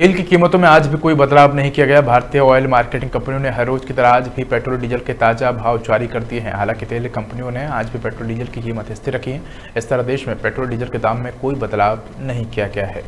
तेल की कीमतों में आज भी कोई बदलाव नहीं किया गया। भारतीय ऑयल मार्केटिंग कंपनियों ने हर रोज की तरह आज भी पेट्रोल डीजल के ताज़ा भाव जारी कर दिए हैं। हालाँकि तेल कंपनियों ने आज भी पेट्रोल डीजल की कीमत स्थिर रखी है। इस तरह देश में पेट्रोल डीजल के दाम में कोई बदलाव नहीं किया गया है।